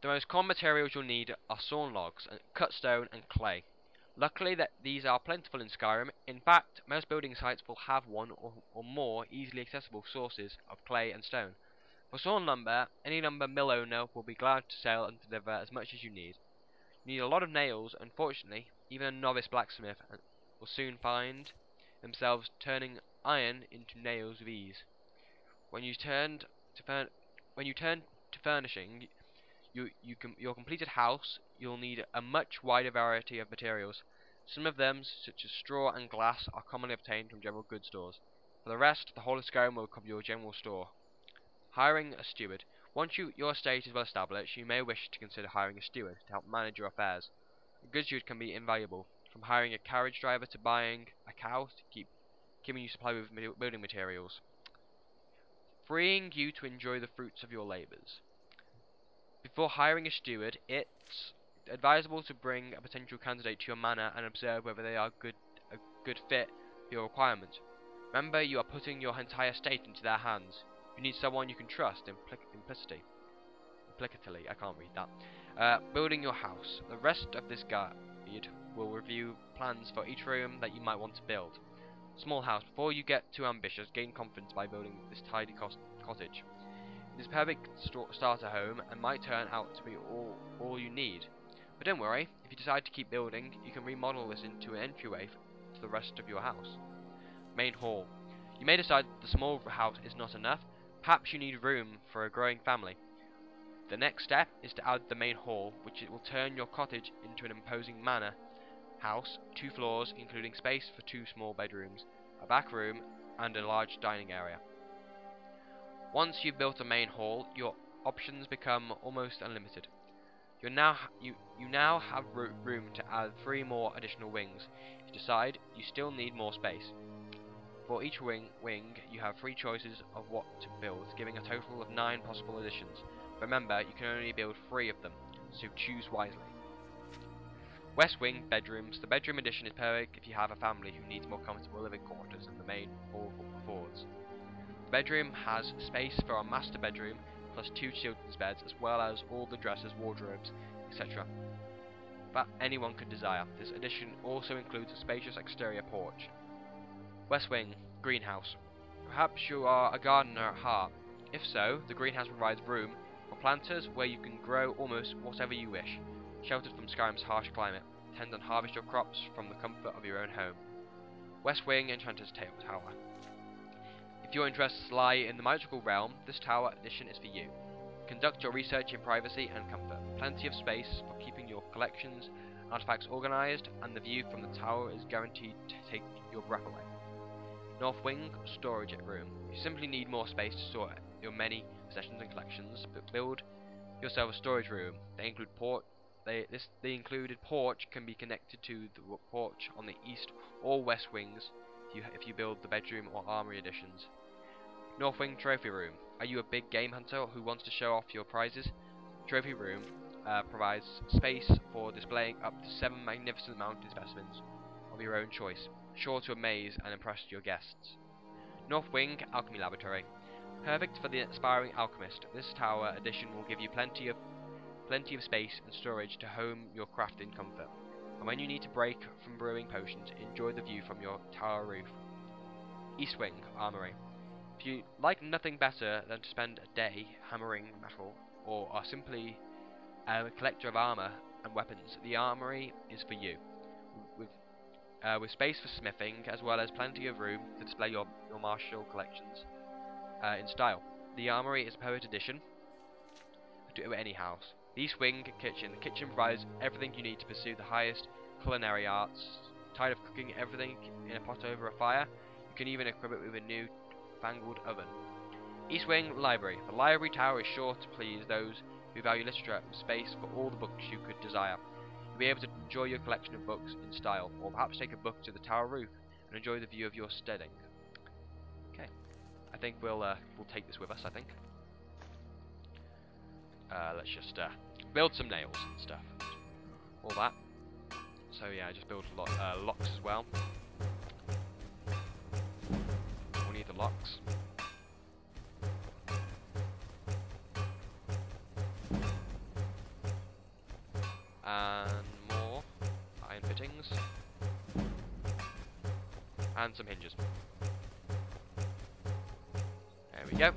The most common materials you'll need are sawn logs, cut stone, and clay. Luckily that these are plentiful in Skyrim. In fact, most building sites will have one or, or more easily accessible sources of clay and stone. For sawn lumber, any lumber mill owner will be glad to sell and deliver as much as you need. You need a lot of nails, unfortunately, even a novice blacksmith will soon find themselves turning iron into nails with ease. When you turned to when you turn to furnishing you, you com your completed house, you'll need a much wider variety of materials. Some of them, such as straw and glass, are commonly obtained from general goods stores. For the rest, the whole of Skyrim will cover your general store. Hiring a steward. Once you, your estate is well established, you may wish to consider hiring a steward to help manage your affairs. A good steward can be invaluable, from hiring a carriage driver to buying a cow to keep keeping you supplied with building materials. Freeing you to enjoy the fruits of your labours. Before hiring a steward, it's advisable to bring a potential candidate to your manor and observe whether they are good, a good fit for your requirements. Remember, you are putting your entire estate into their hands. You need someone you can trust, implic implicitly. Implicitly, I can't read that. Uh, building your house. The rest of this guide will review plans for each room that you might want to build. Small house. Before you get too ambitious, gain confidence by building this tidy cottage. It is a perfect starter home and might turn out to be all, all you need. But don't worry, if you decide to keep building, you can remodel this into an entryway to the rest of your house. Main hall. You may decide the small house is not enough, perhaps you need room for a growing family. The next step is to add the main hall, which will turn your cottage into an imposing manor house, two floors including space for two small bedrooms, a back room, and a large dining area. Once you've built a main hall, your options become almost unlimited. You now you you now have room to add three more additional wings. If you decide, you still need more space. For each wing, wing, you have three choices of what to build, giving a total of nine possible additions. Remember, you can only build three of them, so choose wisely. West Wing bedrooms. The bedroom addition is perfect if you have a family who needs more comfortable living quarters than the main hall affords. The bedroom has space for a master bedroom, plus two children's beds, as well as all the dressers, wardrobes, etc. that anyone could desire. This addition also includes a spacious exterior porch. West Wing, greenhouse. Perhaps you are a gardener at heart. If so, the greenhouse provides room for planters where you can grow almost whatever you wish, sheltered from Skyrim's harsh climate. Tend and harvest your crops from the comfort of your own home. West Wing Enchanter's Tower. If your interests lie in the magical realm, this tower edition is for you. Conduct your research in privacy and comfort. Plenty of space for keeping your collections and artifacts organized, and the view from the tower is guaranteed to take your breath away. North Wing Storage Room. You simply need more space to store your many possessions and collections, but build yourself a storage room. They include port they, this, the included porch can be connected to the porch on the east or west wings if you, if you build the bedroom or armory additions. North Wing Trophy Room. Are you a big game hunter who wants to show off your prizes? Trophy Room uh, provides space for displaying up to seven magnificent mountain specimens of your own choice, sure to amaze and impress your guests. North Wing Alchemy Laboratory. Perfect for the aspiring alchemist, this tower addition will give you plenty of plenty of space and storage to home your craft in comfort and when you need to break from brewing potions, enjoy the view from your tower roof. East Wing Armory. If you like nothing better than to spend a day hammering metal, or are simply a collector of armor and weapons, the armory is for you. With uh, with space for smithing, as well as plenty of room to display your, your martial collections uh, in style. The armory is a poet edition to any house. East Wing Kitchen. The kitchen provides everything you need to pursue the highest culinary arts. Tired of cooking everything in a pot over a fire? You can even equip it with a new fangled oven. East Wing Library. The library tower is sure to please those who value literature and space for all the books you could desire. You'll be able to enjoy your collection of books in style, or perhaps take a book to the tower roof and enjoy the view of your steading. Okay, I think we'll uh, we'll take this with us. I think. Uh, let's just uh, build some nails and stuff. All that. So yeah, I just build lo uh, locks as well. We need the locks. And more iron fittings. And some hinges. There we go.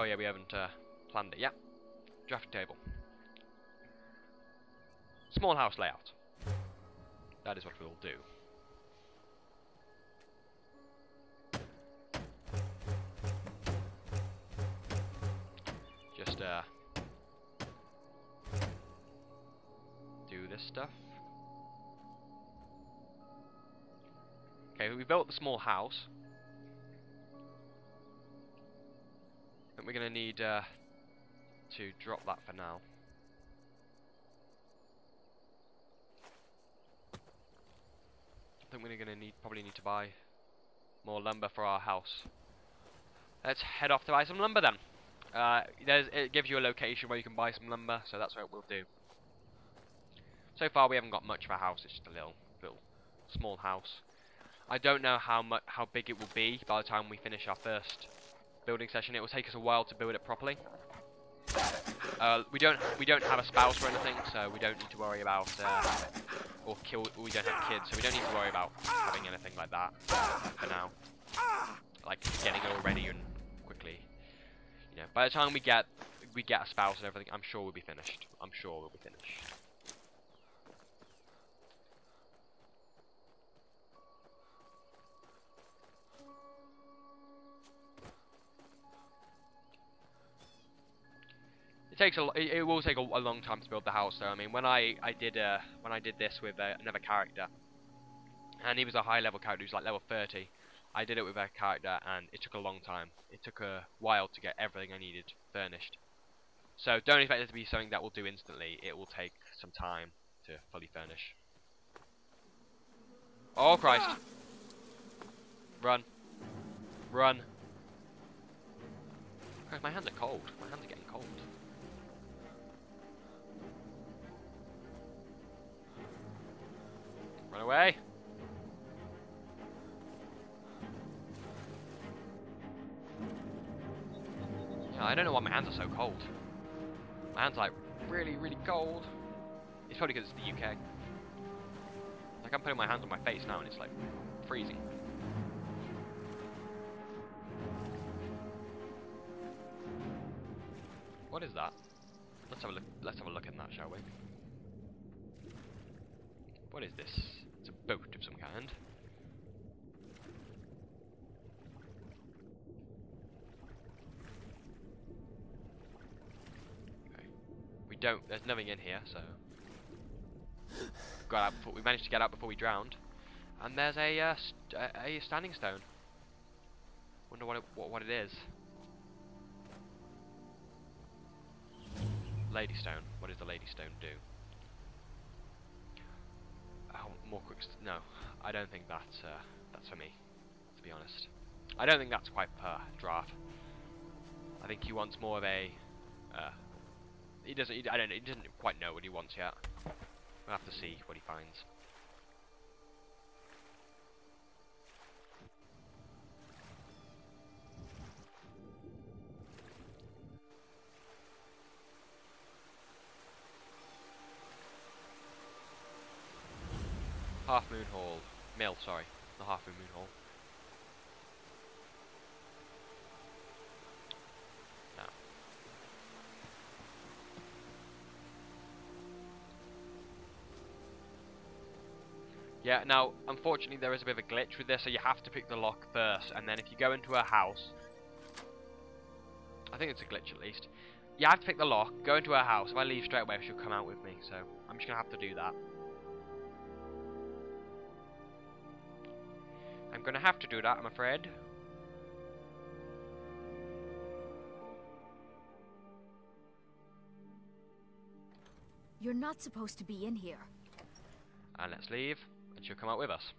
Oh yeah, we haven't uh, planned it yet. Drafting table. Small house layout. That is what we will do. Just uh do this stuff. Okay, we built the small house. We're gonna need uh, to drop that for now. I think we're gonna need probably need to buy more lumber for our house. Let's head off to buy some lumber then. Uh, there's, it gives you a location where you can buy some lumber, so that's what we'll do. So far we haven't got much of a house, it's just a little, little small house. I don't know how much, how big it will be by the time we finish our first building session. It will take us a while to build it properly. Uh, we don't we don't have a spouse or anything, so we don't need to worry about uh, or kill. We don't have kids, so we don't need to worry about having anything like that for now. Like getting it all ready and quickly. You know, by the time we get we get a spouse and everything, I'm sure we'll be finished. I'm sure we'll be finished. Takes a it, it will take a, a, long time to build the house though. I mean, when I I did uh when I did this with uh, another character, and he was a high level character, he was like level 30. I did it with a character, and it took a long time. It took a while to get everything I needed furnished. So don't expect it to be something that will do instantly. It will take some time to fully furnish. Oh Christ! Run! Run! Guys, my hands are cold. My hands are getting cold. Run away. Yeah, I don't know why my hands are so cold. My hands are like really, really cold. It's probably because it's the UK. Like I'm putting my hands on my face now and it's like freezing. What is that? Let's have a look. Let's have a look in that, shall we? What is this? Boat of some kind. Okay. We don't, there's nothing in here, so... Got out before, we managed to get out before we drowned. And there's a, uh, st a standing stone. Wonder what it, what, what it is. Lady stone. What does the lady stone do? More quick. no, I don't think that's uh, that's for me. To be honest, I don't think that's quite per Drarth. I think he wants more of a. Uh, he doesn't. He, I don't. He doesn't quite know what he wants yet. We'll have to see what he finds. Half Moon Hall. Mill, sorry. The Half Moon Hall. Yeah, now, unfortunately there is a bit of a glitch with this, so you have to pick the lock first, and then if you go into a house... I think it's a glitch at least. You have to pick the lock, go into a house, if I leave straight away she'll come out with me, so I'm just going to have to do that. I'm gonna have to do that, I'm afraid. You're not supposed to be in here. And let's leave, and she'll come out with us.